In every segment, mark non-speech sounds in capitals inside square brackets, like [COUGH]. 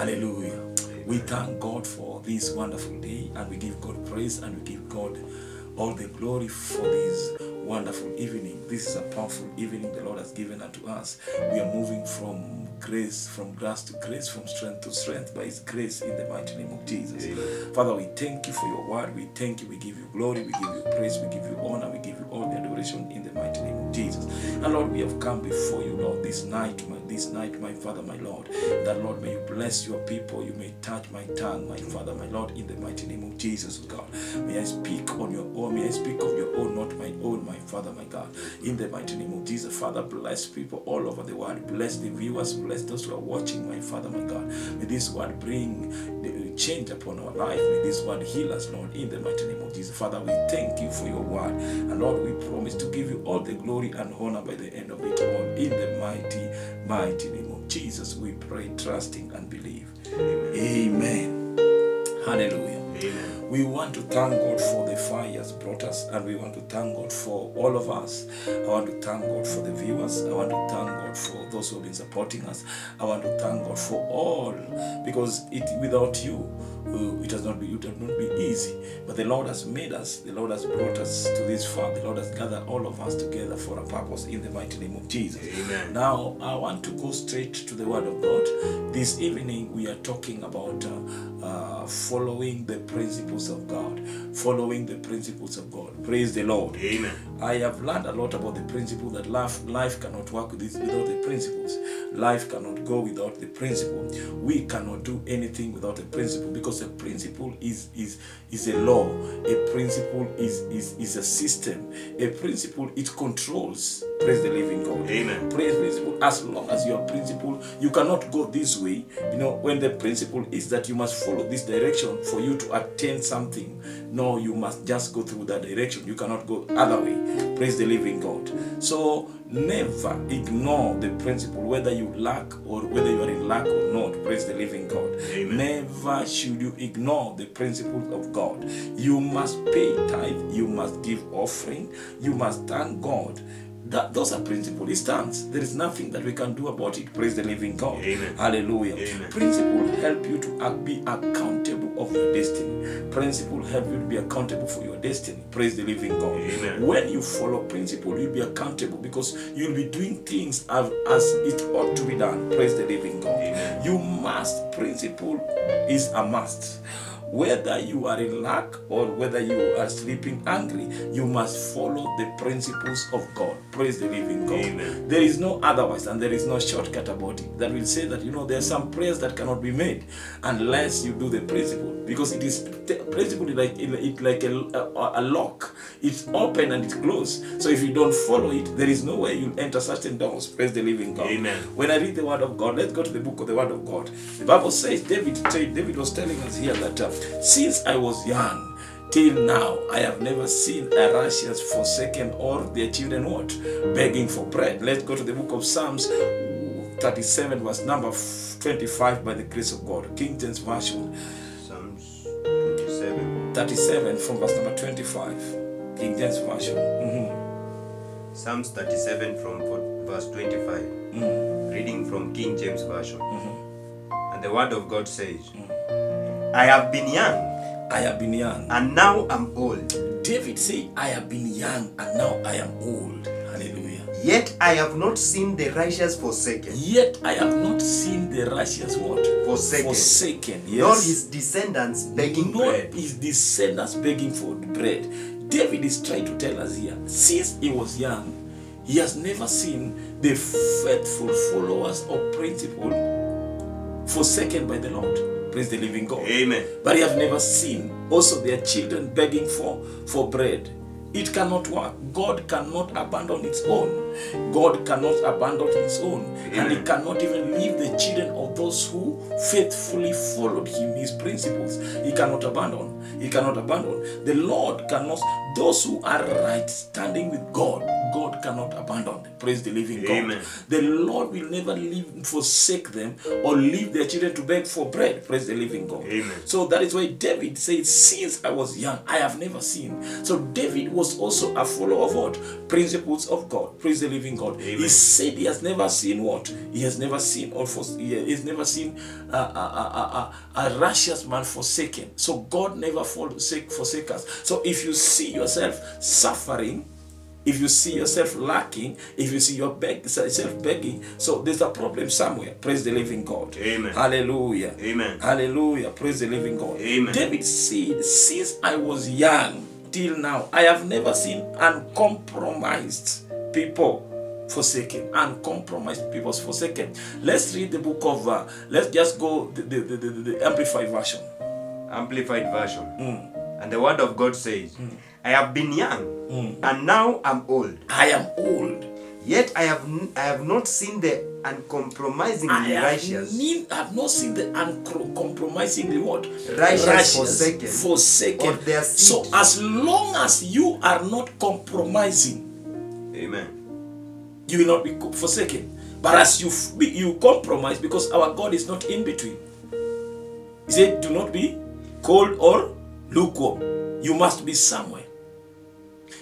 Hallelujah. We thank God for this wonderful day and we give God praise and we give God all the glory for this wonderful evening. This is a powerful evening the Lord has given unto us. We are moving from grace, from grace to grace, from strength to strength by His grace in the mighty name of Jesus. Amen. Father, we thank you for your word. We thank you. We give you glory. We give you praise. We give you honor. We give you all the adoration in the mighty name of Jesus. And Lord, we have come before you, Lord, this night, my, this night, my Father, my Lord. That Lord, may you bless your people. You may touch my tongue, my Father, my Lord, in the mighty name of Jesus, God. May I speak on your own. May I speak of your own, not my own, my Father, my God. In the mighty name of Jesus, Father, bless people all over the world. Bless the viewers. Bless those who are watching, my Father, my God. May this word bring change upon our life. May this word heal us, Lord, in the mighty name of Jesus. Father, we thank you for your word. And Lord, we promise to give you all the glory and honor by the end of it all. In the mighty, mighty name of Jesus, we pray, trusting and believe. Amen. Hallelujah. Amen. We want to thank God for the fire He has brought us, and we want to thank God for all of us. I want to thank God for the viewers. I want to thank God for those who have been supporting us. I want to thank God for all, because it without you, uh, it has not been it has not easy. But the Lord has made us. The Lord has brought us to this far. The Lord has gathered all of us together for a purpose in the mighty name of Jesus. Amen. Now, I want to go straight to the Word of God. This evening, we are talking about uh, uh, following the principles of God. Following the principles of God. Praise the Lord. Amen. I have learned a lot about the principle that life, life cannot work without the principles. Life cannot go without the principle. We cannot do anything without a principle because a principle is is is a law. A principle is is is a system. A principle it controls. Praise the living God. Amen. Praise principle. As long as your principle, you cannot go this way. You know when the principle is that you must follow this direction for you to attain something. No, you must just go through that direction. You cannot go other way. Praise the living God. So never ignore the principle, whether you lack or whether you are in lack or not. Praise the living God. Amen. Never should you ignore the principles of God. You must pay tithe. You must give offering. You must thank God. That, those are principles. It stands. There is nothing that we can do about it. Praise the living God. Amen. Hallelujah. Amen. Principle help you to be accountable of your destiny. Principle help you to be accountable for your destiny. Praise the living God. Amen. When you follow principle, you'll be accountable because you'll be doing things as, as it ought to be done. Praise the living God. Amen. You must. Principle is a must. Whether you are in lack or whether you are sleeping angry, you must follow the principles of God. Praise the living God. Amen. There is no otherwise, and there is no shortcut about it. That will say that you know there are some prayers that cannot be made unless you do the principle, because it is principle like it, it like a, a, a lock. It's open and it's closed. So if you don't follow it, there is no way you'll enter certain doors. Praise the living God. Amen. When I read the Word of God, let's go to the book of the Word of God. The Bible says David. David was telling us here that uh, since I was young. Till now, I have never seen a righteous forsaken or their children what? Begging for bread. Let's go to the book of Psalms 37, verse number 25 by the grace of God. King James Version Psalms 27. 37 from verse number 25. King James Version. Mhm. Psalms 37 from verse 25. Mm. Reading from King James Version. Mhm. And the word of God says, I have been young, I have been young. and now I'm old. David said, I have been young and now I am old. Hallelujah. Yet I have not seen the righteous forsaken, Yet I have not seen the righteous what? Forsaken. Forsaken. Yes. nor his descendants begging Nor bread. his descendants begging for bread. David is trying to tell us here, since he was young, he has never seen the faithful followers of principle forsaken by the Lord. Praise the living God. Amen. But you have never seen also their children begging for, for bread. It cannot work. God cannot abandon its own. God cannot abandon his own. And he cannot even leave the children of those who faithfully followed him, his principles. He cannot abandon. He cannot abandon. The Lord cannot those who are right standing with God, God cannot abandon. Praise the living Amen. God. The Lord will never leave forsake them or leave their children to beg for bread. Praise the living God. Amen. So that is why David said, Since I was young, I have never seen. So David was also a follower of what? Principles of God. Praise the living God. He said he has never seen what? He has never seen or for, he has never seen a, a, a, a, a righteous man forsaken. So God never forsake, forsake us. So if you see yourself suffering, if you see yourself lacking, if you see yourself begging, so there's a problem somewhere. Praise the living God. Amen. Hallelujah. Amen. Hallelujah. Praise the living God. Amen. David said, Since I was young till now, I have never seen uncompromised people forsaken. Uncompromised people forsaken. Let's read the book of, uh, let's just go the, the, the, the, Amplified Version. Amplified version. Mm. And the word of God says, I have been young, Mm. and now I'm old. I am old. Yet I have I have not seen the uncompromisingly I have, righteous. need, have not seen the uncompromisingly what? Righteous forsaken. forsaken. Or their So as long as you are not compromising, Amen. you will not be forsaken. But as you you compromise, because our God is not in between. He said, "Do not be cold or lukewarm. You must be somewhere."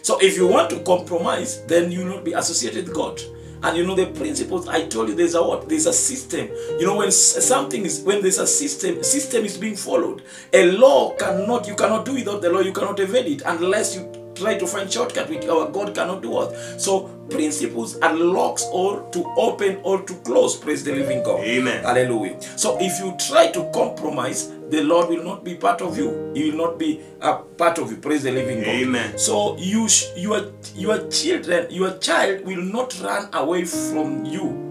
So if you want to compromise, then you will not be associated with God. And you know the principles I told you. There's a what? There's a system. You know when something is when there's a system, system is being followed. A law cannot you cannot do without the law. You cannot evade it unless you try to find shortcut. Which our God cannot do it. So principles unlocks or to open or to close. Praise the living God. Amen. Hallelujah. So if you try to compromise, the Lord will not be part of you. He will not be a part of you. Praise the living God. Amen. So you, your, your children, your child will not run away from you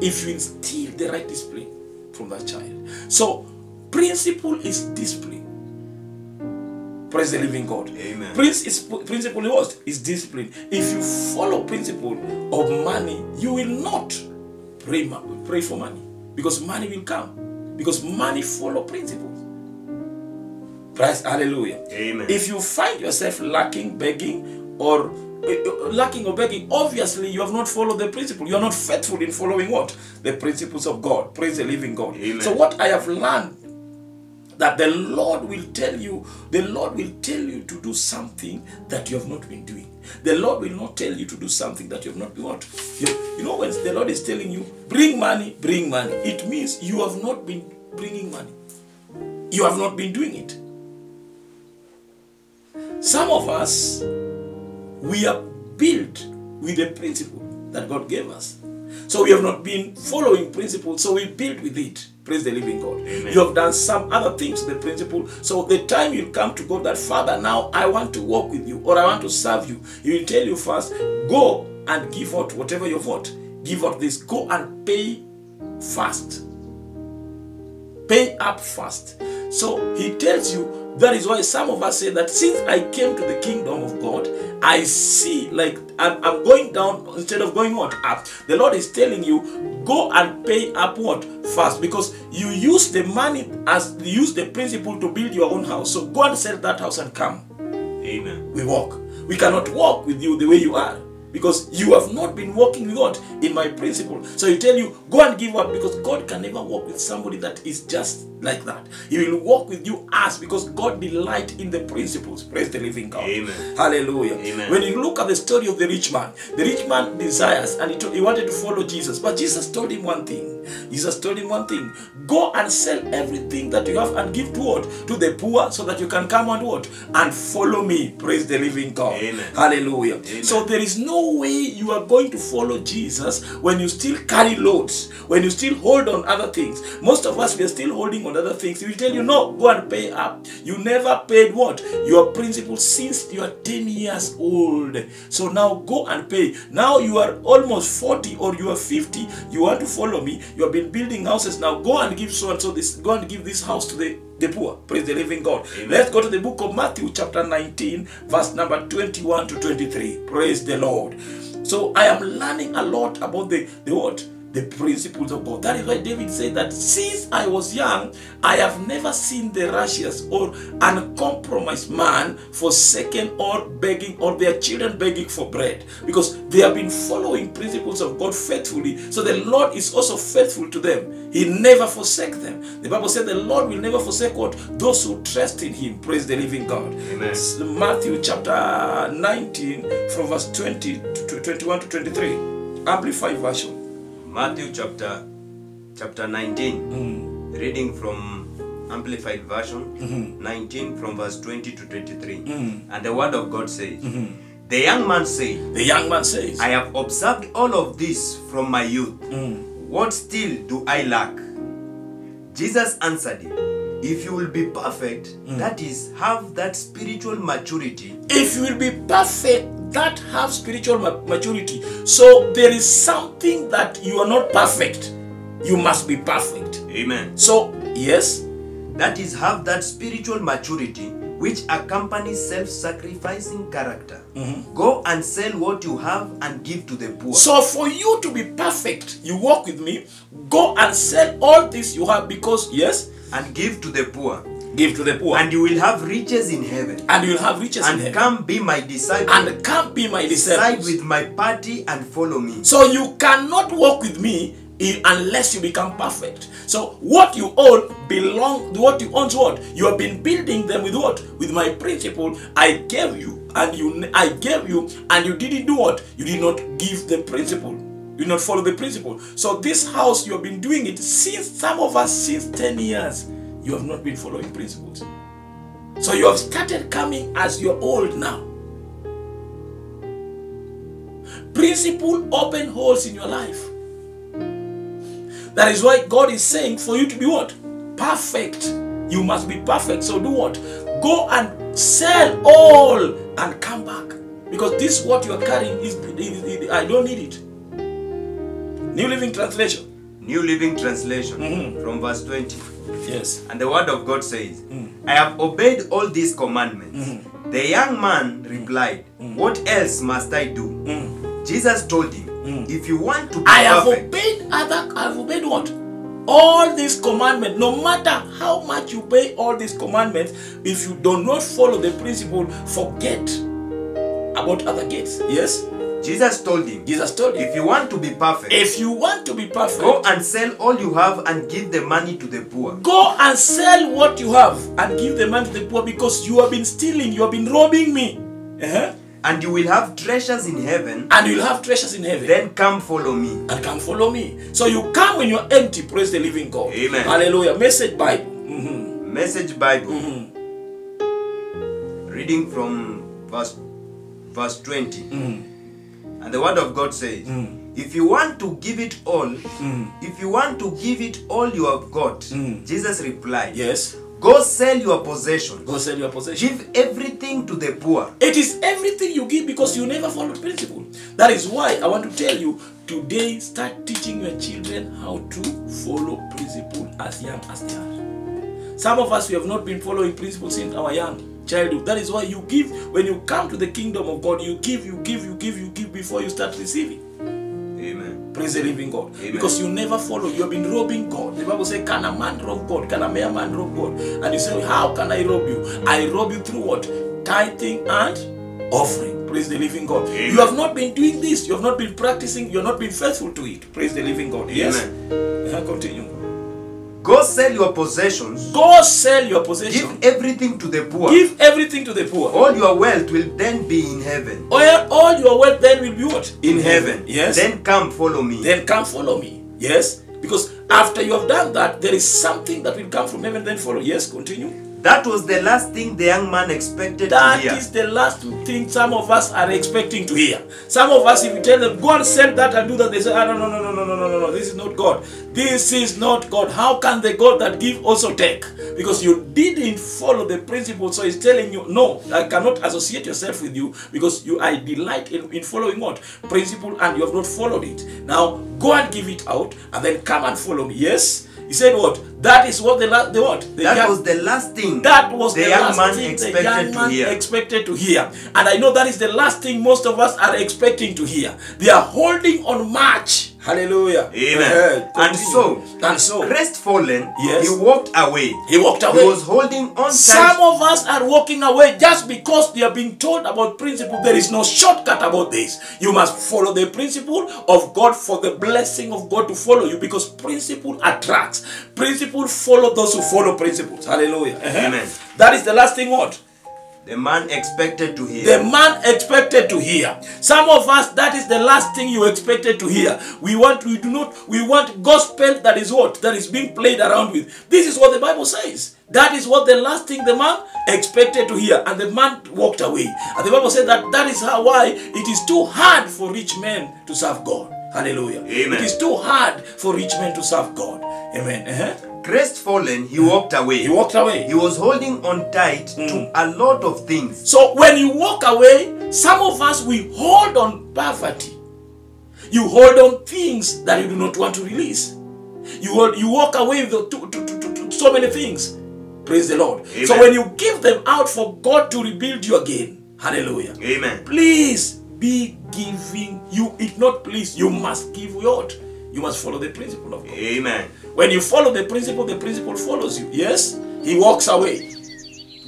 if you instill the right discipline from that child. So principle is discipline. Praise the living God. Amen. Prince is principle is what? Is discipline. If you follow principle of money, you will not pray, pray for money because money will come because money follow principles. Praise hallelujah. Amen. If you find yourself lacking, begging, or uh, lacking or begging, obviously you have not followed the principle. You are not faithful in following what? The principles of God. Praise the living God. Amen. So what I have learned that the Lord will tell you, the Lord will tell you to do something that you have not been doing. The Lord will not tell you to do something that you have not been what? You, you know when the Lord is telling you, bring money, bring money, it means you have not been bringing money. You have not been doing it. Some of us, we are built with the principle that God gave us. So we have not been following principles, so we build with it. Praise the living God. Amen. You have done some other things the principle. So the time you come to God, that Father, now I want to walk with you or I want to serve you, He will tell you first, go and give out whatever you've got. Give out this. Go and pay fast pay up fast. So he tells you that is why some of us say that since I came to the kingdom of God, I see like I'm, I'm going down instead of going what up. The Lord is telling you go and pay up what fast because you use the money as you use the principle to build your own house. So go and sell that house and come. Amen. We walk. We cannot walk with you the way you are because you have not been walking with God in my principle. So he tell you go and give up because God can never walk with somebody that is just like that. He will walk with you as because God delight in the principles. Praise the living God. Amen. Hallelujah. Amen. When you look at the story of the rich man, the rich man desires and he, told, he wanted to follow Jesus, but Jesus told him one thing. Jesus told him one thing: go and sell everything that you have and give to what to the poor, so that you can come and what and follow me. Praise the living God. Amen. Hallelujah. Amen. So there is no way you are going to follow Jesus when you still carry loads, when you still hold on other things. Most of us we are still holding on other things. He will tell you, no, go and pay up. You never paid what? Your principal since you are 10 years old. So now go and pay. Now you are almost 40 or you are 50. You want to follow me. You have been building houses. Now go and give so and so this. Go and give this house to the the poor. Praise the living God. Amen. Let's go to the book of Matthew, chapter 19, verse number 21 to 23. Praise the Lord. So I am learning a lot about the, the what? The principles of God. That is why David said that since I was young, I have never seen the righteous or uncompromised man forsaken or begging or their children begging for bread because they have been following principles of God faithfully. So the Lord is also faithful to them. He never forsake them. The Bible said the Lord will never forsake what those who trust in Him. Praise the living God. Amen. Matthew chapter 19 from verse 20 to 21 to 23. Amplified version. Matthew chapter chapter 19, hmm. reading from Amplified Version, hmm. 19 from verse 20 to 23. Hmm. And the word of God says, The young man said, The young man says, I have observed all of this from my youth. What still do I lack? Jesus answered him, If you will be perfect, mm. that is, have that spiritual maturity, if you will be perfect, that have spiritual ma- maturity. So there is something that you are not perfect. You must be perfect. amen. So, yes, That is, have that spiritual maturity which accompanies self sacrificing character. Mm-hmm. Go and sell what you have and give to the poor. so for you to be perfect, you walk with me, go and sell all this you have because, yes, and give to the poor, give to the poor, and you will have riches in heaven. and you'll have riches in And heaven. come be my disciple. And come be my disciple. Side with my party and follow me. So you cannot walk with me i- unless you become perfect. So what you own belong what you own to what? You have been building them with what? With my principle. I gave you and you I gave you and you didn't do what? You did not give the principle. You did not follow the principle. So this house you have been doing it since some of us since 10 years. You have not been following principles. So you have started coming as you're old now. Principle open holes in your life. That is why God is saying for you to be what? Perfect. You must be perfect. So do what? Go and sell all and come back. Because this what you are carrying is, is- is- I don't need it. New Living Translation. New Living Translation Mhm. from verse 20. Yes. And the word of God says, mm. I have obeyed all these commandments. Mm-hmm. The young man mm. replied, mm. What else must I do? Jesus told him, If you want to be I have perfect, obeyed other I have obeyed what? All these commandments, no matter how much you obey all these commandments, if you do not follow the principle, forget about other gates. Yes? Jesus told him, Jesus told you. If you want to be perfect, If you want to be perfect, go and sell all you have and give the money to the poor. go and sell what you have and give the money to the poor because you have been stealing, you have been robbing me. Uh-huh. And you will have treasures in heaven. And you'll have treasures in heaven. Then come follow me. and come follow me. So you come when you're empty, praise the living God. Amen. Hallelujah. Message Bible. Mhm. Message Bible. Mhm. Reading from verse verse 20. Mhm. And the word of God says, if you want to give it all, if you want to give it all you have got, Mm. Jesus replied, Yes. Go sell your possessions. Go sell your possessions. Give everything to the poor. It is everything you give because you never follow principle. That is why I want to tell you today start teaching your children how to follow principle as young as they are. Some of us we have not been following principles since our young childhood. That is why you give when you come to the kingdom of God, you give, you give, you give, you give before you start receiving. Amen. Praise the living God. Amen. Because you never follow. You have been robbing God. The Bible says, Can a man rob God? Can a mere man rob God? And you say, How can I rob you? I rob you through what? Tithing and offering. Praise the living God. Amen. You have not been doing this. You have not been practicing. You have not been faithful to it. Praise the living God. Yes. Uh-huh, [LAUGHS] Continue. Go sell your possessions. Go sell your possessions. Give everything to the poor. Give everything to the poor. All your wealth will then be in heaven. All, all your wealth then will be what? In heaven. Yes. Then come follow me. then come follow me. Yes? Because after you have done that, there is something that will come from heaven, then follow. Yes, continue. That was the last thing the young man expected That to hear. is the last thing some of us are expecting to hear. Some of us, if you tell them, go and sell that and do that, they say, ah, no, no, no, no, no, no, no, no, no, this is not God. This is not God. How can the God that give also take? Because you didn't follow the principle, so he's telling you, no, I cannot associate yourself with you because you I delight in, in following what? Principle and you have not followed it. Now go and give it out and then come and follow me. Yes? He said what? That is what the last the what? The That young- was the last thing that was the the, young man thing the expected young to man hear. expected to hear. And I know that is the last thing most of us are expecting to hear. They are holding on much Hallelujah. Amen. And so- and so, Crestfallen, Yes. he walked away. he walked away. He was holding on Some tight. of us are walking away just because they are being told about principle. There is no shortcut about this. You must follow the principle of God for the blessing of God to follow you because principle attracts. Principle follow those who follow principles. Hallelujah. Amen. That is the last thing what? The man expected to hear. The man expected to hear. Some of us, that is the last thing you expected to hear. We want, we do not, we want gospel that is what? That is being played around with. This is what the Bible says. That is what the last thing the man expected to hear. And the man walked away. And the Bible said that that is how why it is too hard for rich men to serve God. Hallelujah. Amen. It is too hard for rich men to serve God. Amen. Uh-huh. Uh-huh. Crestfallen, he walked away. He walked away. He was holding on tight to a lot of things. So when you walk away, some of us we hold on poverty. You hold on things that you do not want to release. You hold, you walk away with to, to, to, to, so many things. Praise the Lord. So when you give them out for God to rebuild you again, hallelujah. Amen. Please be giving. You if not please, you must give out. You must follow the principle of God. Amen. When you follow the principle, the principle follows you. Yes? He walks away.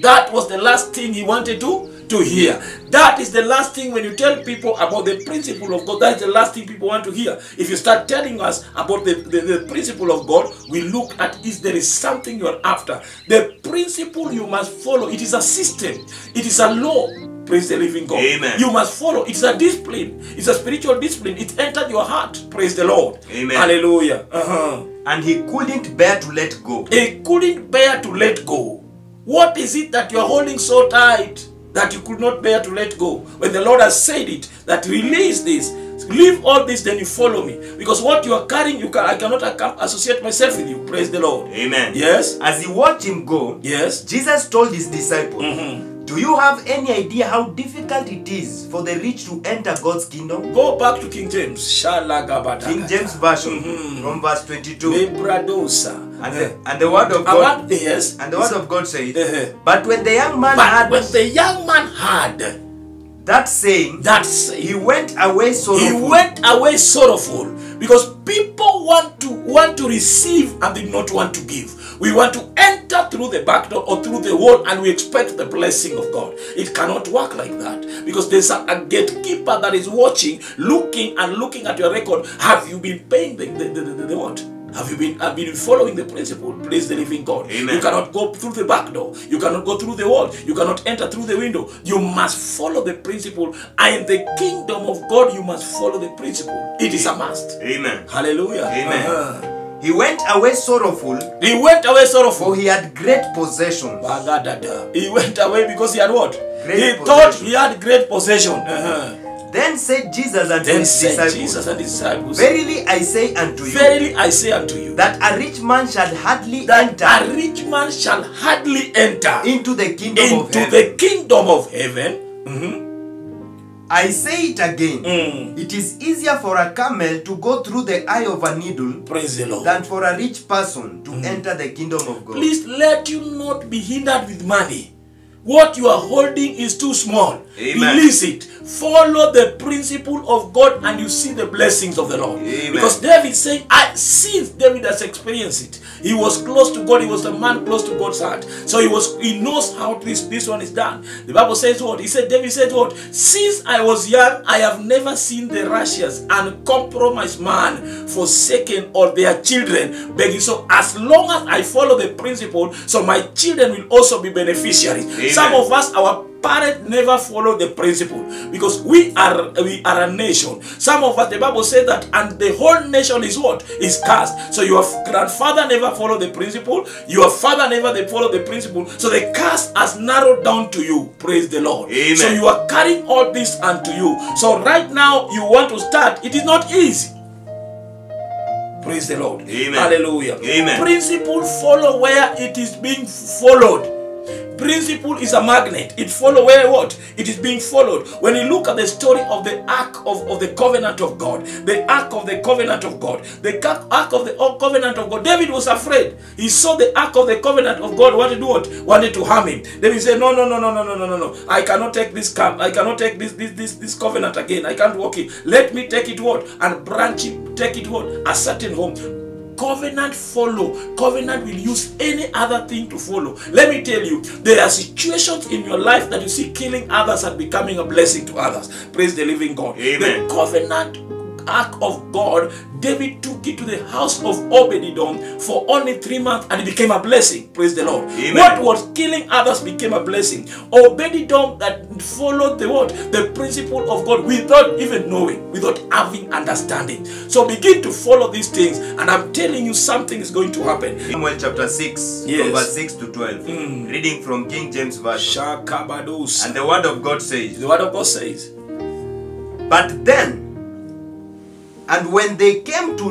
That was the last thing he wanted to to hear. That is the last thing when you tell people about the principle of God. That is the last thing people want to hear. If you start telling us about the, the, the principle of God, we look at is there is something you are after. The principle you must follow. It is a system. It is a law. Praise the living God. Amen. You must follow. It's a discipline. It's a spiritual discipline. It entered your heart. Praise the Lord. Amen. Hallelujah. Uh-huh. And he couldn't bear to let go. He couldn't bear to let go. What is it that you're holding so tight that you could not bear to let go? When the Lord has said it, that release this, leave all this, then you follow me. Because what you are carrying, you can I cannot associate myself with you. Praise the Lord. Amen. Yes. As he watched him go, Yes. Jesus told his disciples, Mhm. Do you have any idea how difficult it is for the rich to enter God's kingdom? Go back to King James. King James Version from verse 22. And the, and the word of God yes. and the word of God says, Uh-huh. But when the young man But had when the young man had that saying, that saying, he went away he went away sorrowful because people want to want to receive and they not want to give. We want to enter through the back door or through the wall and we expect the blessing of god. It cannot work like that because there's a, a gatekeeper that is watching looking and looking at your record. Have you been paying the, the, the, the, the what have you been have been following the principle? Praise the living god. Amen. you cannot go through the back door. You cannot go through the wall. You cannot enter through the window. You must follow the principle. And in the kingdom of god. You must follow the principle. It is a must. Amen. hallelujah. Amen. Uh-huh. He went away sorrowful, he went away sorrowful. For he had great possessions. He went away because he had what? Great he possession. thought he had great possession. Uh-huh. Then said Jesus unto then his disciples, jesus and his disciples Verily I say unto you, verily i say unto you that a rich man shall hardly enter, a rich man shall hardly enter into the kingdom of heaven. the kingdom of heaven Mhm. I say it again. Mm. It is easier for a camel to go through the eye of a needle praise the lord than for a rich person to enter the kingdom of God. Please let you not be hindered with money. What you are holding is too small. Amen. Release it. Follow the principle of God and you see the blessings of the Lord. Amen. Because David said, I since David has experienced it. He was close to God, he was a man close to God's heart. So he was he knows how this, this one is done. The Bible says what? He said, David said what? Since I was young, I have never seen the righteous uncompromised man forsaken or their children begging. So as long as I follow the principle, so my children will also be beneficiaries. Amen. Some of us, our parents never follow the principle because we are we are a nation. Some of us, the Bible says that, and the whole nation is what is cast. So your grandfather never followed the principle, your father never they follow the principle. So the cast has narrowed down to you. Praise the Lord. Amen. So you are carrying all this unto you. So right now you want to start. It is not easy. Praise the Lord. Amen. Hallelujah. Amen. Principle follow where it is being followed. Principle is a magnet. It follow where what? It is being followed. When you look at the story of the ark of, of the covenant of God, the ark of the covenant of God, the ark of the covenant of God, David was afraid. He saw the ark of the covenant of God wanted to what? Wanted to harm him. David said, No, no, no, no, no, no, no, no, no. I cannot take this camp. I cannot take this this this this covenant again. I can't walk it. Let me take it what? And branch it, take it what? A certain home covenant follow. Covenant will use any other thing to follow. Let me tell you there are situations in your life that you see killing others and becoming a blessing to others. Praise the living god. Amen. the covenant ark of god david took it to the house of obed-edom for only three months and it became a blessing praise the lord Amen. what was killing others became a blessing obed-edom that followed the word, the principle of god without even knowing without having understanding so begin to follow these things and i'm telling you something is going to happen Samuel chapter 6, Yes. from verse 6 to 12. Hmm. Reading from King James Version. And the word of God says, the word of god says But then, and when they came to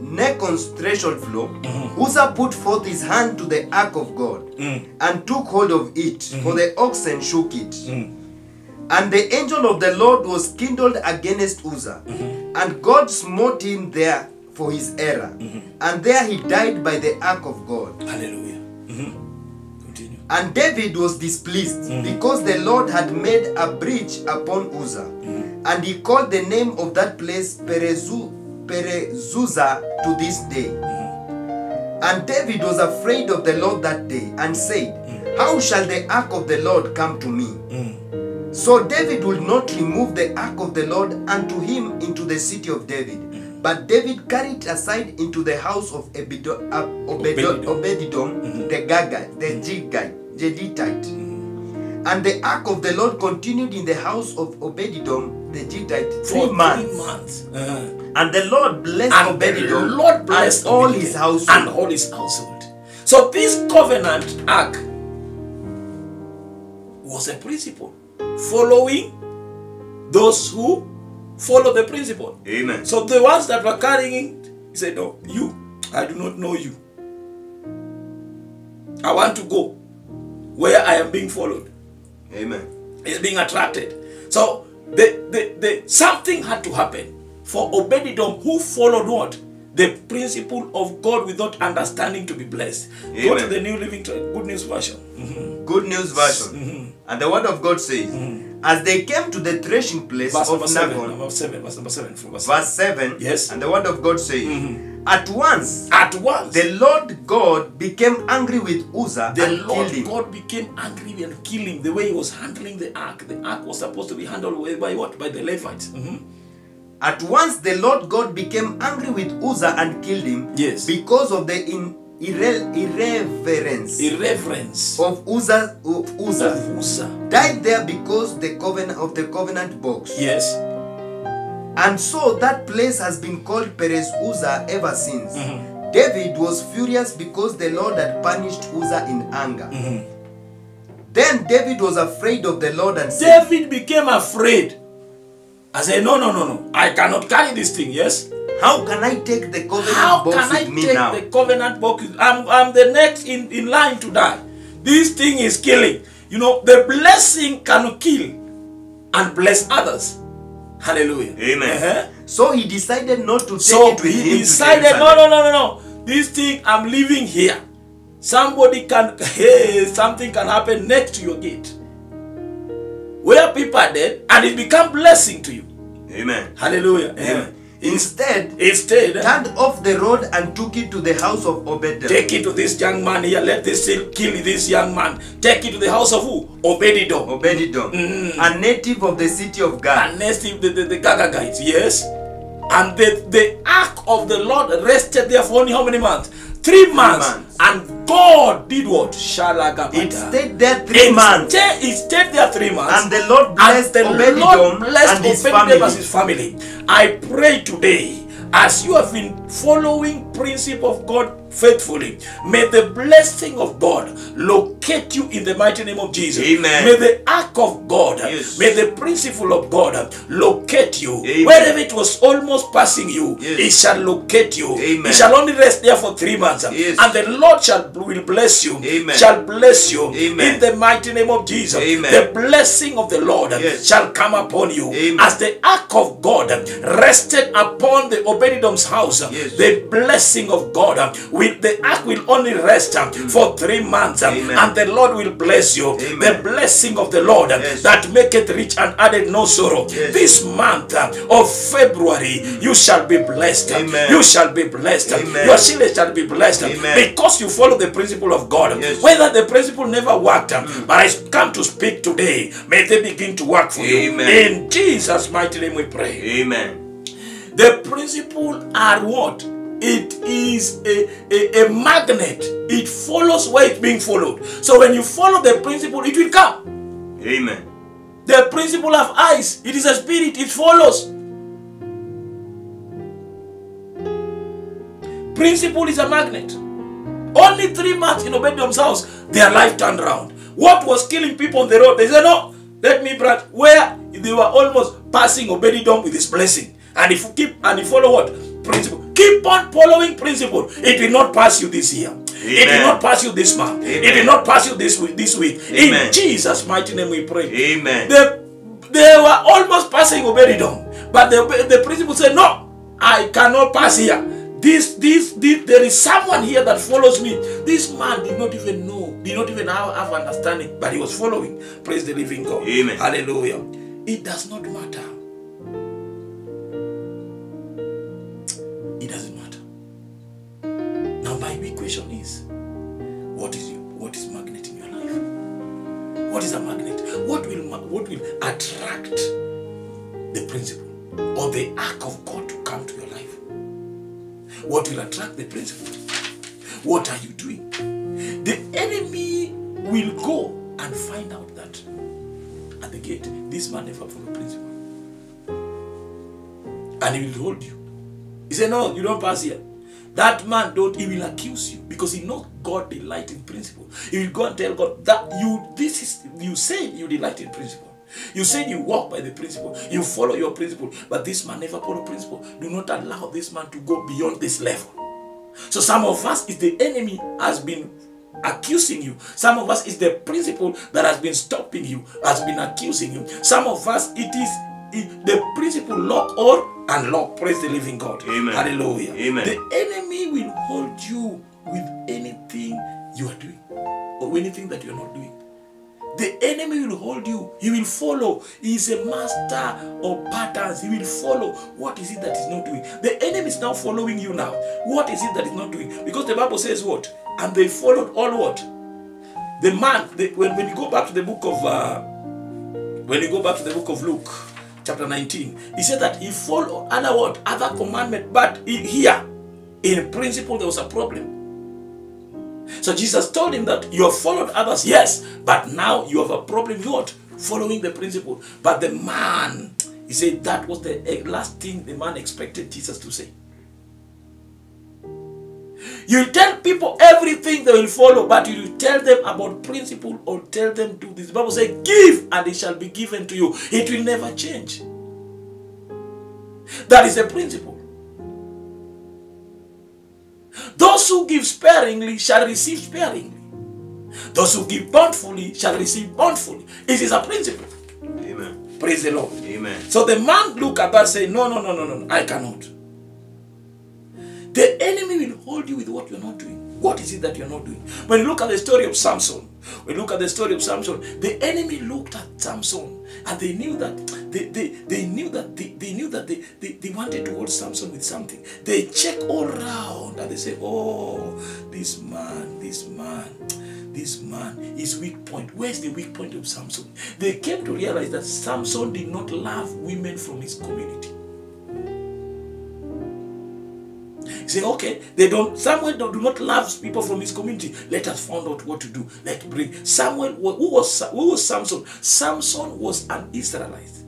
Nachon's threshing floor, mm-hmm. Uzzah put forth his hand to the ark of God mm. and took hold of it, for mm-hmm. the oxen shook it. Mm. And the angel of the Lord was kindled against Uzzah, mm-hmm. and God smote him there for his error. And there he died by the ark of God. hallelujah Mhm. continue And David was displeased because the Lord had made a breach upon Uzzah. Mm. And he called the name of that place Perezu, Perezuzah to this day. Mm-hmm. And David was afraid of the Lord that day and said, mm. How shall the ark of the Lord come to me? Mm. So David would not remove the ark of the Lord unto him into the city of David. Mm. But David carried it aside into the house of Obededom. Obededom, mm-hmm. the Gagite, the Jigite. And the ark of the Lord continued in the house of Obededom, the Jigite, three months. three months Uh-huh. And the Lord blessed and the lord blessed and all his household. and all his household so this covenant ark was a principle following those who follow the principle Amen. So the ones that were carrying it, he said, No, you, I do not know you. I want to go where I am being followed. Amen. He's being attracted. So the, the, the something had to happen for Obededom who followed what? The principle of God without understanding to be blessed. Go to the New Living Good News Version. Mhm. Good News Version. Mm-hmm. And the word of God says, mm-hmm. As they came to the threshing place Verse of number seven. Nacon, Number seven. Verse number seven. From verse verse 7, Yes. and the word of God says, mm-hmm. At once At once. the Lord God became angry with Uzzah The and Lord killed him. God became angry and killed him the way he was handling the ark. The ark was supposed to be handled by- what? By the Levites. Mhm. At once the Lord God became angry with Uzzah and killed him Yes. because of the in, irre, irreverence Irreverence of Uzzah, of Uzzah. of Uzzah. Died there because the covenant of the covenant box. Yes. And so that place has been called Perez Uzzah ever since. Mm-hmm. David was furious because the Lord had punished Uzzah in anger. Mm-hmm. Then David was afraid of the Lord and said, David became afraid. I said, No, no, no, no. I cannot carry this thing. Yes. How can I take the covenant How box can I take now? the covenant box? I'm, I'm the next in, in line to die. This thing is killing. You know, the blessing can kill and bless others. Hallelujah. Amen. Uh-huh. So he decided not to take So it with him. he decided, no, no, no, no, no. This thing, I'm leaving here. Somebody can, [LAUGHS] hey, something can happen next to your gate. Where people are dead, and it become blessing to you. Amen. Hallelujah. Amen. Instead, Instead, turned off the road and took it to the house of Obed. take it to this young man here. Let this kill this young man. Take it to the house of who? Obedidom. Obededom, Mm. a native of the city of Gad. And next, the, the, the Gagagites, yes. And the, the ark of the Lord rested there for only how many months? Three months. months. And God did what? Shalagabata. It stayed there three It months. stayed- It stayed there three months. And the Lord And blessed the Obededom Lord blessed and his family. and his family. I pray today, as you have been following principle of God faithfully. May the blessing of God locate you in the mighty name of Jesus. Amen. May the ark of God, Yes. may the principle of God locate you. Amen. Wherever it was almost passing you, Yes. it shall locate you. Amen. It shall only rest there for three months. Yes. And the Lord shall will bless you. Amen. Shall bless you Amen. in the mighty name of Jesus. Amen. The blessing of the Lord shall come upon you. Amen. As the ark of God rested upon the Obedidom's house, uh, Yes. the blessing of God uh, will the ark will only rest uh, mm. for three months, Amen. and the Lord will bless you. Amen. The blessing of the Lord Yes. that maketh rich and added no sorrow. Yes. This month uh, of February, you shall be blessed. Amen. You shall be blessed. Your children shall be blessed because you follow the principle of God. Yes. Whether the principle never worked, mm. but I come to speak today, may they begin to work for you. In Jesus' mighty name we pray. Amen. The principle are what? It is a, a, a magnet. It follows where it's being followed. So when you follow the principle, it will come. Amen. The principle of eyes, it is a spirit, it follows. Principle is a magnet. Only three months in Obedium's house, their life turned around. What was killing people on the road? They said, No, let me branch. Where they were almost passing Obedidom with his blessing. And if you keep and you follow what? Principle. Keep on following principle. It will not pass you this year. It will not pass you this month. It Amen. will not pass you this week. This week. Amen. In Jesus' mighty name we pray. Amen. They, they were almost passing Obedidom. But the, the principle said, No, I cannot pass here. This, this, this, there is someone here that follows me. This man did not even know, did not even have, have understanding, but he was following. Praise the living God. Amen. Hallelujah. It does not matter. What is a magnet? What will what will attract the principle or the ark of God to come to your life? What will attract the principle? What are you doing? The enemy will go and find out that at the gate, this man never followed principle. And he will hold you. He said, No, you don't pass here. That man don't he will accuse you because he knows God delight in principle. He will go and tell God that you this is you say you delight in principle. You say you walk by the principle, you follow your principle, but this man never follow principle. Do not allow this man to go beyond this level. So some of us is the enemy has been accusing you. Some of us is the principle that has been stopping you, has been accusing you. Some of us it is the principle lock on and lock. Praise the living God. Amen. Hallelujah. Amen. The enemy will hold you with anything you are doing or anything that you are not doing. The enemy will hold you. He will follow. He is a master of patterns. He will follow. What is it that he's not doing? The enemy is now following you now. What is it that he's not doing? Because the Bible says what? And they followed all what? The man, the, when, when you go back to the book of, uh, when you go back to the book of Luke, chapter 19, he said that he followed other what? Other commandment. But here, in principle, there was a problem. So Jesus told him that you have followed others, yes, but now you have a problem. with What? Following the principle. But the man, he said that was the last thing the man expected Jesus to say. You tell people everything they will follow, but you tell them about principle or tell them do this. The Bible says, Give and it shall be given to you. It will never change. That is a principle. Those who give sparingly shall receive sparingly. Those who give bountifully shall receive bountifully. It is a principle. Amen. Praise the Lord. Amen. So the man look at that and say, No, no, no, no, no, I cannot. The enemy will hold you with what you're not doing. What is it that you're not doing? When you look at the story of Samson, we look at the story of Samson, the enemy looked at Samson and they knew that they, they, they knew that they, they knew that they, they, they wanted to hold Samson with something. They check all around and they say, Oh, this man, this man, this man is weak point. Where's the weak point of Samson? They came to realize that Samson did not love women from his community. Say, okay, they don't. Samuel do do not love people from his community. Let us find out what to do. Let's bring Samuel. Who was who was Samson? Samson was an Israelite.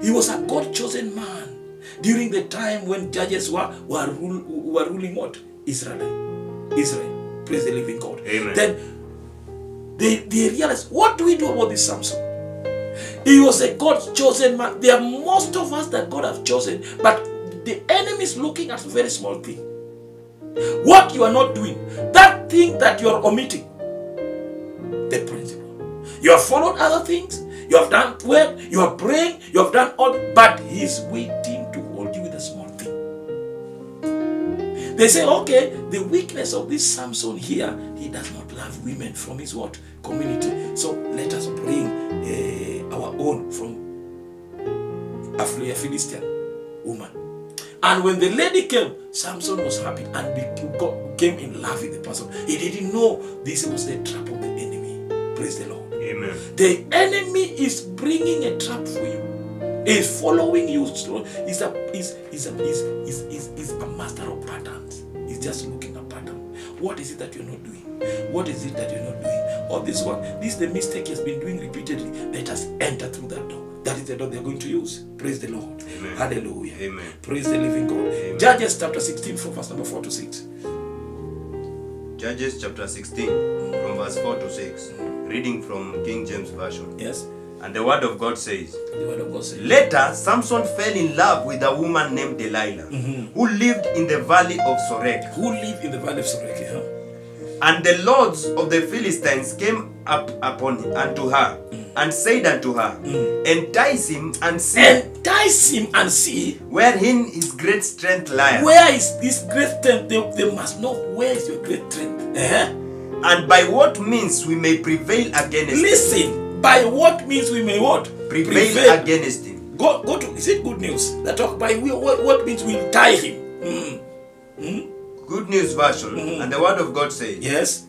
He was a God chosen man. During the time when judges were, were, rule, were ruling what? Israel. Israel. Praise the living God. Amen. Then they, they realized, what do we do about this Samson? He was a God chosen man. There are most of us that God have chosen, but the enemy is looking at a very small thing. What you are not doing, that thing that you are omitting, the principle. You have followed other things, you have done well, you are praying, you have done all, but he's waiting to hold you with a small thing. They say, okay, the weakness of this Samson here, he does not love women from his what? Community. So let us bring uh, our own from a Philistine woman. And when the lady came, Samson was happy and be- got- came in love with the person. He didn't know this was the trap of the enemy. Praise the Lord. Amen. The enemy is bringing a trap for you. Is following you. Is a is is a is is is, is a master of patterns. He's just looking at pattern. What is it that you're not doing? What is it that you're not doing? Or this one, this is the mistake he has been doing repeatedly. Let us enter through that door. That is the door they're going to use. Praise the Lord. Amen. Hallelujah. Amen. Praise the living God. Amen. Judges chapter 16 from verse number 4 to 6. Judges chapter 16, from verse 4 to 6. Reading from King James Version. Yes. And the word of God says, The word of God says. Later, Samson fell in love with a woman named Delilah, mm-hmm. who lived in the valley of Sorek. Who lived in the valley of Sorek? Huh? And the lords of the Philistines came up upon unto her, and said unto her, Entice him and see Entice him and see wherein his great strength lieth, Where is this great strength? They, they must know where is your great strength. Eh? and by what means we may prevail against him. Listen, by what means we may what? Prevail against him. Go, go to, is it good news? That talk by we, what, what means we'll tie him. Mm. Good news version, mm-hmm. and the word of God says, Yes.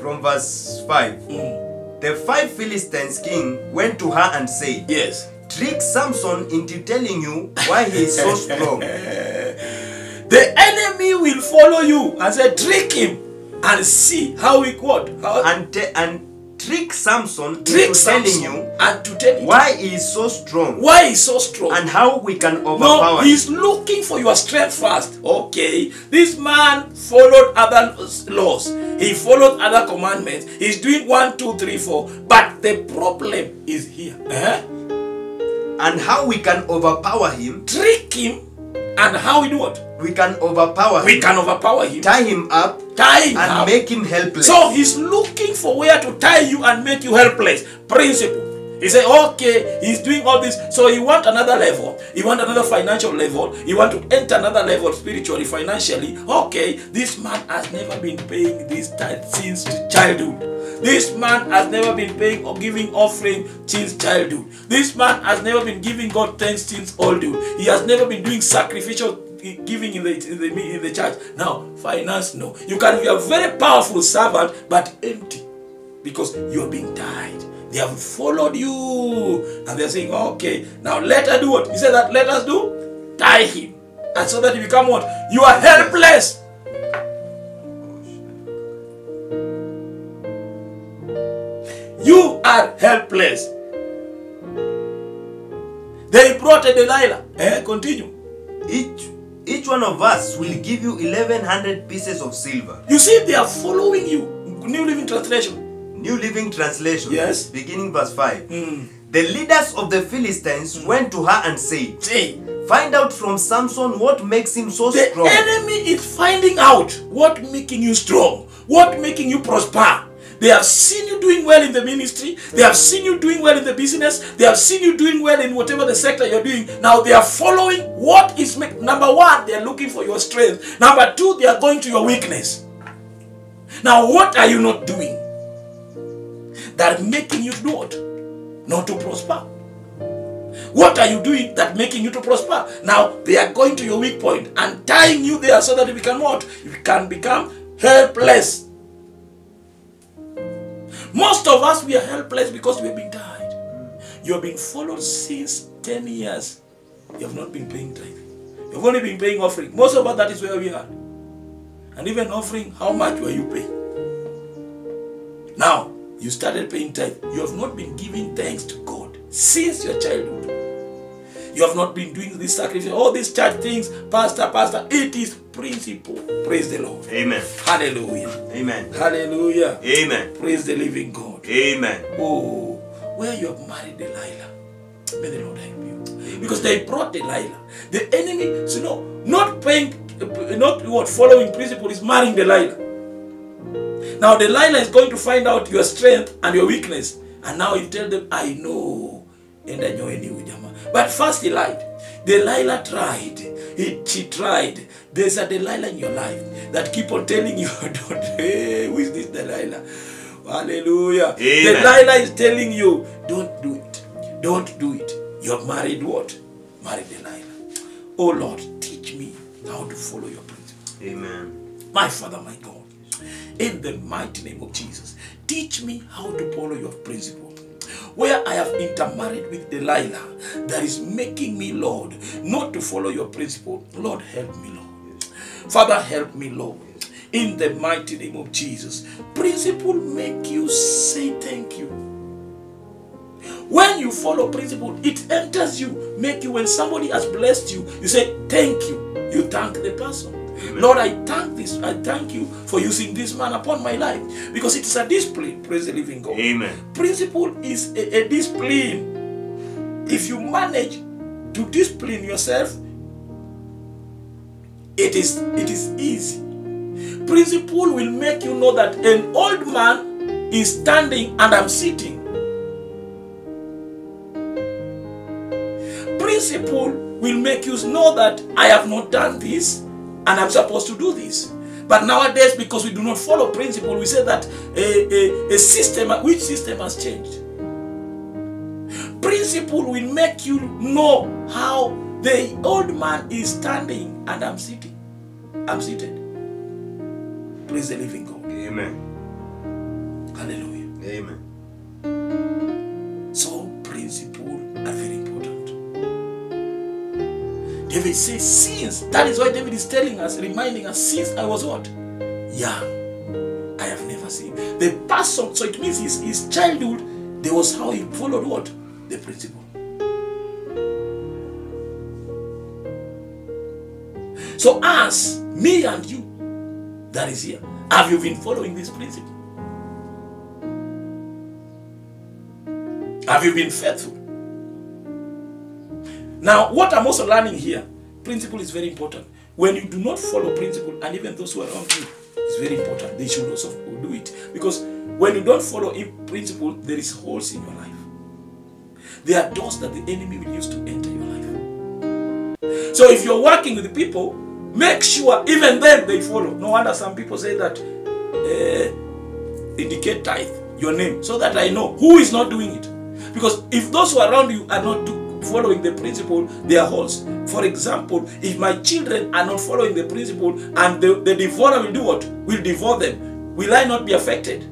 from verse 5 mm-hmm. The five Philistines king went to her and said, Yes. Trick Samson into telling you why he is so [LAUGHS] strong. The enemy will follow you and say, trick him and see how he what? How and, te- and trick Samson trick into telling Samson you and to tell you why he is so strong why he's so strong. and how we can No, overpower him. he's looking for your strength first. Okay. This man followed other laws. He followed other commandments. He's doing one, two, three, four. But the problem is here. Eh? And how we can overpower him. Trick him and how we do what? We can overpower We him. can overpower him. tie him up Tie him and up. make him helpless. So he's looking for where to tie you and make you helpless. Principle. He said, okay, he's doing all this. So he want another level. He want another financial level. He want to enter another level spiritually, financially. Okay, this man has never been paying this tithe since childhood. This man has never been paying or giving offering since childhood. This man has never been giving God thanks since oldhood. He has never been doing sacrificial giving in the, in the in the church. Now, finance, no. You can be a very powerful servant, but empty because you are being tied. They have followed you and they're saying, okay, now let her do what? He said that let us do? Tie him. And so that you become what? You are helpless. You are helpless. They brought a Delilah. Eh, continue. each each one of us will give you 1100 pieces of silver. You see, they are following you. New Living Translation. New Living Translation. Yes. Beginning verse 5. Hmm. The leaders of the Philistines went to her and said, See, Find out from Samson what makes him so the strong. enemy is finding out what making you strong, what making you prosper. They have seen you doing well in the ministry. They have seen you doing well in the business. They have seen you doing well in whatever the sector you're doing. Now they are following what is make, number one. They are looking for your strength. Number two, they are going to your weakness. Now, what are you not doing that making you do what? Not to prosper. What are you doing that making you to prosper? Now they are going to your weak point and tying you there so that you become what? You can become helpless. Most of us we are helpless because we have been tied. You have been followed since 10 years. You have not been paying tithe. You've only been paying offering. Most of us that is where we are. And even offering, how much were you paying? Now, you started paying tithe. You have not been giving thanks to God since your childhood. You have not been doing this sacrifice, all these church things, pastor, pastor. It is principle. Praise the Lord. Amen. Hallelujah. Amen. Hallelujah. Amen. Praise the living God. Amen. Oh, where you have married Delilah, may the Lord help you. Because they brought Delilah. The enemy, so no, not paying, not what following principle is marrying Delilah. Now Delilah is going to find out your strength and your weakness, and now you tell them, "I know," and I know any ujama. But first he lied. Delilah tried. He, she tried. There's a Delilah in your life that keep on telling you, [LAUGHS] "Don't." Hey, who is this Delilah? Hallelujah. Amen. Delilah is telling you, "Don't do it. Don't do it." You're married what? Married Delilah. Oh Lord, teach me how to follow your principles. Amen. My Father, my God, in the mighty name of Jesus, teach me how to follow your principle. Where I have intermarried with Delilah, that is making me, Lord, not to follow your principle. Lord, help me, Lord. Father, help me, Lord. In the mighty name of Jesus, principle make you say thank you. When you follow principle, it enters you, make you when somebody has blessed you, you say thank you. You thank the person. Lord, I thank this. I thank you for using this man upon my life because it is a discipline. Praise the living God. Amen. Principle is a, a discipline. If you manage to discipline yourself, it is it is easy. Principle will make you know that an old man is standing and I'm sitting. Principle will make you know that I have not done this and I'm supposed to do this. But nowadays, because we do not follow principle, we say that a, a, a system, which system has changed? Principle will make you know how the old man is standing and I'm sitting. I'm seated. Praise the living God. Amen. Hallelujah. Amen. So, principle are very. David says, since, that is why David is telling us, reminding us, since I was what? Young, I have never seen. The person, so it means his, his childhood, there was how he followed what? The principle. So, us, me and you, that is here, have you been following this principle? Have you been faithful? Now, what I'm also learning here, principle is very important. When you do not follow principle, and even those who are around you, it's very important. They should also do it. Because when you don't follow principle, there is holes in your life. There are doors that the enemy will use to enter your life. So if you're working with people, make sure even then they follow. No wonder some people say that uh, indicate tithe, your name, so that I know who is not doing it. Because if those who are around you are not do, following the principle, they are holes. For example, if my children are not following the principle and the, the devourer will do what? Will devour them. Will I not be affected?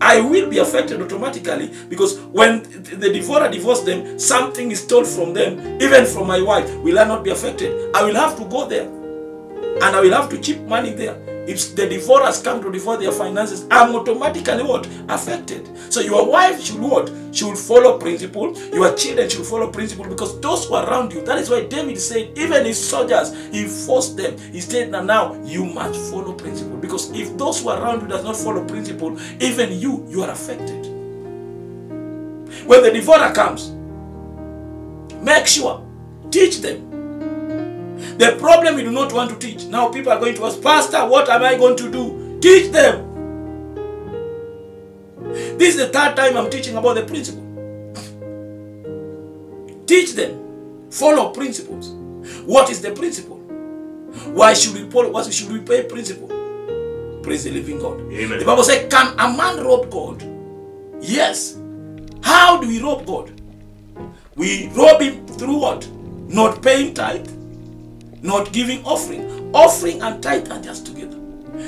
I will be affected automatically because when the devourer divorces them, something is stolen from them, even from my wife. Will I not be affected? I will have to go there and I will have to chip money there. If the devourers come to divorce their finances, I'm automatically what? Affected. So your wife should what? She will follow principle. Your children should follow principle because those who are around you. That is why David said, even his soldiers, he forced them. He said, now, now you must follow principle because if those who are around you does not follow principle, even you, you are affected. When the devourer comes, make sure teach them the problem we do not want to teach. Now people are going to ask, Pastor, what am I going to do? Teach them. This is the third time I'm teaching about the principle. Teach them. Follow principles. What is the principle? Why should we follow? What should we pay principle? Praise the living God. Amen. The Bible says, Can a man rob God? Yes. How do we rob God? We rob him through what? Not paying tithe not giving offering. Offering and tithe are just together.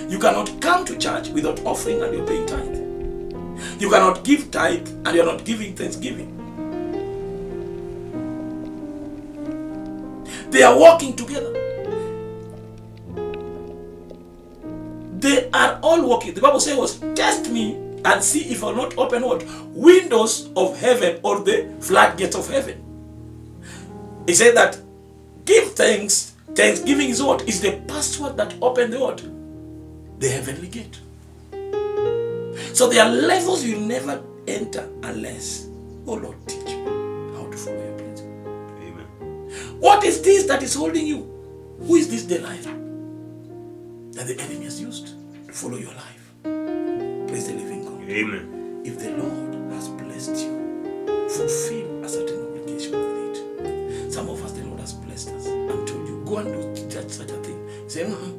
You cannot come to church without offering and you're paying tithe. You cannot give tithe and you're not giving thanksgiving. They are walking together. They are all walking. The Bible says, Test me and see if I'll not open what? Windows of heaven or the floodgates of heaven. He said that give thanks Thanksgiving is what? Is the password that opened the what? The heavenly gate. So there are levels you never enter unless, oh Lord, teach me how to follow your plans. Amen. What is this that is holding you? Who is this Delilah that the enemy has used to follow your life? Praise the living God. Amen. If the Lord has blessed you, fulfill one do that such a thing. He said, mm-hmm.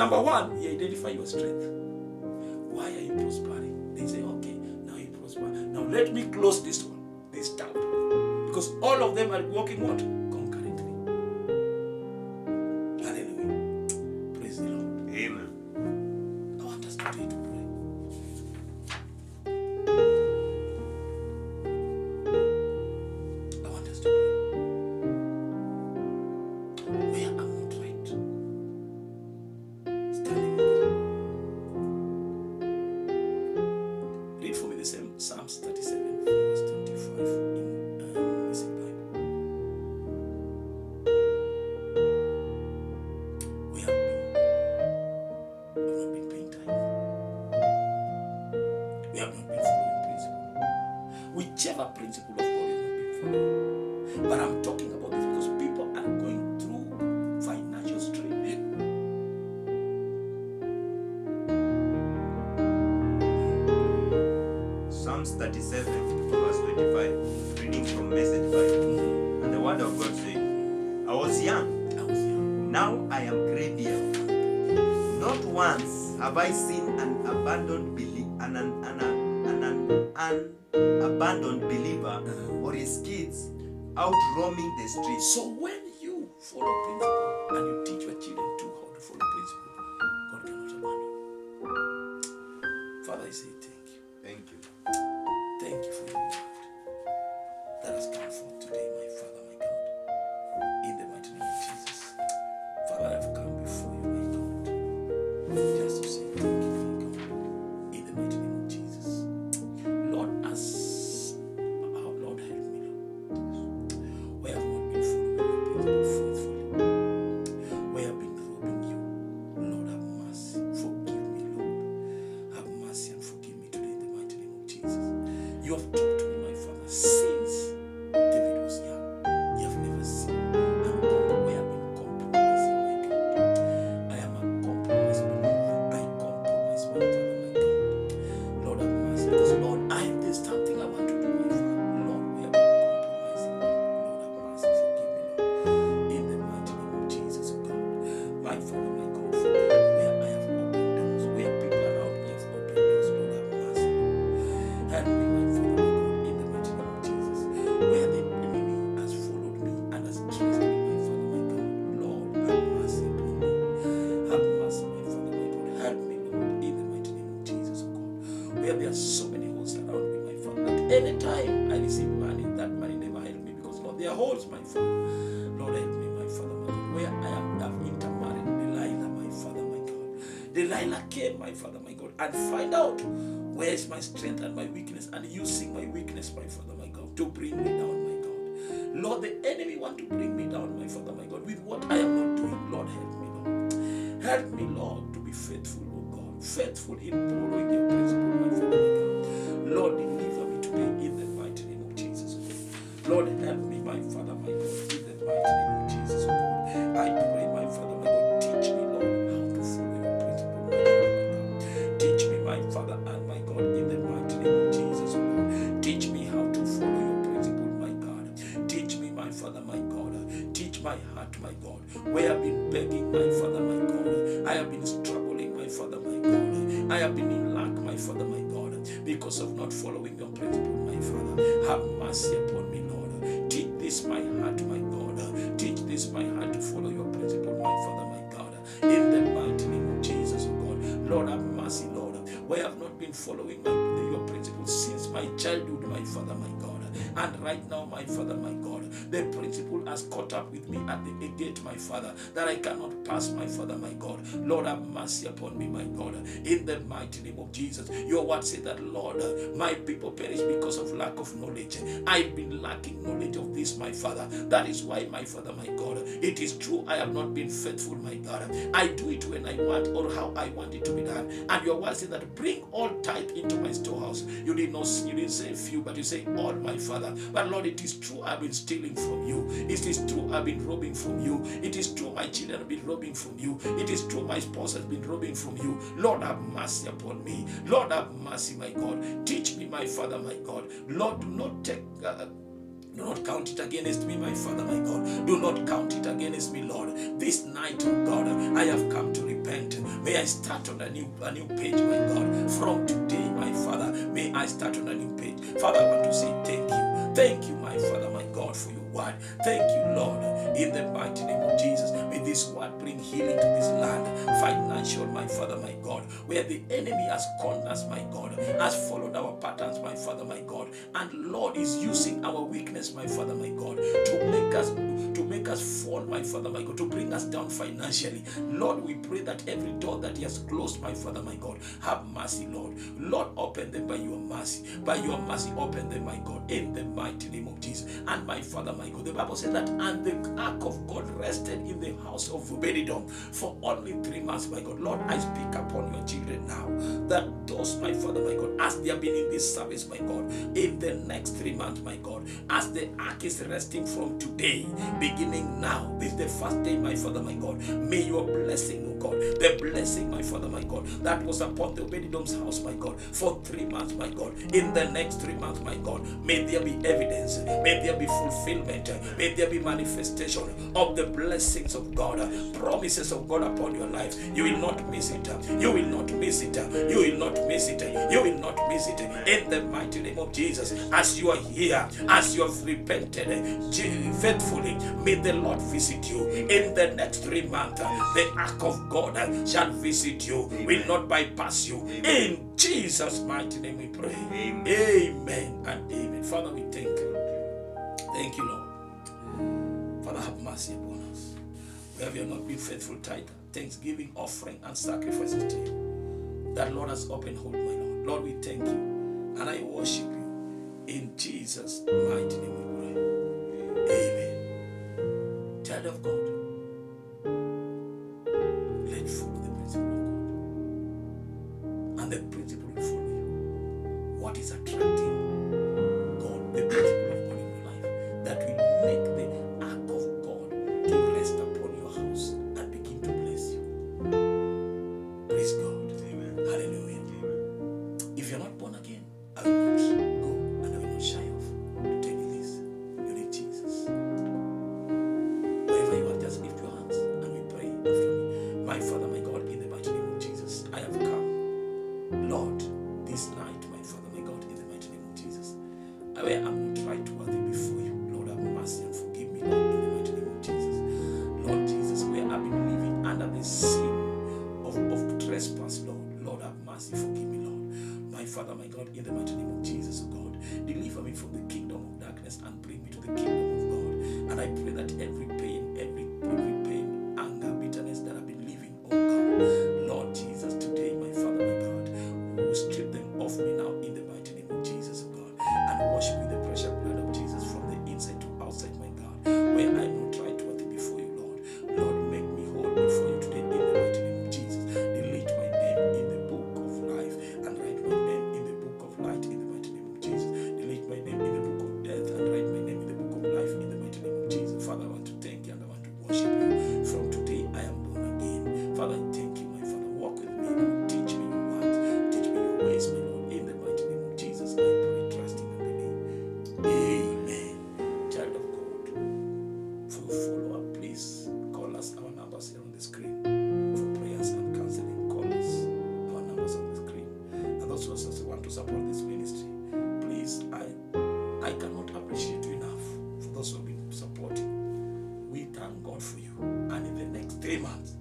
Number one, you identify your strength. with the same Psalms 37, verse 25. Have I seen an abandoned belief an an an, an, an, an abandoned believer or his kids out roaming the streets? So and find out where is my strength and my weakness, and using my weakness, my Father, my God, to bring me down, my God. Lord, the enemy want to bring me down, my Father, my God, with what I am not doing. Lord, help me, Lord. Help me, Lord, to be faithful, oh God. Faithful in following because of not following your principle, my Father. Have mercy upon me, Lord. Teach this my heart, my God. Teach this my heart to follow your principle, my Father, my God. In the mighty name of Jesus, oh God. Lord, have mercy, Lord. I have not been following my, your principles since my childhood, my Father, my God. And right now, my Father, my God, the principle has caught up with me at the gate, my Father, that I cannot pass, my Father, my God. Lord, have mercy upon me, my God. In the mighty name of Jesus. Your word said that, Lord, my people perish because of lack of knowledge. I've been lacking knowledge of this, my Father. That is why, my Father, my God, it is true I have not been faithful, my God. I do it when I want or how I want it to be done. And your word said that bring all tithe into my storehouse. You did not you didn't say few, but you say all, my Father. But Lord, it is true I've been stealing from you. It is true I've been robbing from you. It is true my children have been robbing from you. It is true my spouse has been robbing from you. Lord, have mercy upon me. Lord, have mercy, my God. Teach me, my Father, my God. Lord, do not take. Uh, do not count it against me, my Father, my God. Do not count it against me, Lord. This night, oh God, I have come to repent. May I start on a new a new page, my God. From today, my Father, may I start on a new page. Father, I want to say thank you. Thank you, my Father, my God, for your word. Thank you, Lord, in the mighty name of Jesus. May this word bring healing to this land, financial, my Father, my God, where the enemy has conned us, my God, has followed our patterns, my Father, my God, and Lord is using our weakness, my Father, my God, to make us to make us fall, my Father, my God, to bring us down financially. Lord, we pray that every door that He has closed, my Father, my God, have mercy, Lord. Lord, open them by your mercy. By your mercy, open them, my God, in the mighty name of Jesus. And my Father, my God, the Bible said that, and the ark of God rested in the house of Obededom for only three months, my God. Lord, I speak upon your children now that those, my Father, my God, as they have been in this service, my God, in the next three months, my God, as the ark is resting from today, beginning now, this is the first day, my Father, my God, may your blessing, God, the blessing, my Father, my God, that was upon the Obededom's house, my God, for three months, my God, in the next three months, my God, may there be evidence, may there be fulfillment, may there be manifestation of the blessings of God, promises of God upon your life. You will not miss it. You will not miss it. You will not miss it. You will not miss it. In the mighty name of Jesus, as you are here, as you have repented faithfully, may the Lord visit you. In the next three months, the ark of God shall visit you, will not bypass you. In Jesus' mighty name we pray. Amen. Amen and amen. Father, we thank you. Thank you, Lord. Father, have mercy upon us. We have not been faithful tithe, thanksgiving, offering, and sacrifices to you. That Lord has opened hold, my Lord. Lord, we thank you and I worship you. In Jesus' mighty name we pray. Amen. Child of God, let follow the principle of God. And the principle will follow you. What is attracting resources want to support this ministry, please, I, I cannot appreciate you enough for those who have been supporting. We thank God for you. And in the next three months,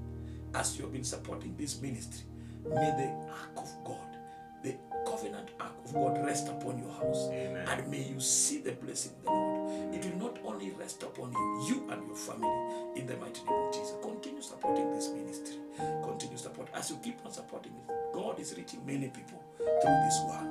as you have been supporting this ministry, may the ark of God, the covenant ark of God, rest upon your house. Amen. And may you see the blessing of the Lord. It will not only rest upon you, you and your family, in the mighty name of Jesus. Continue supporting this ministry. Continue support. As you keep on supporting it, God is reaching many people through this world.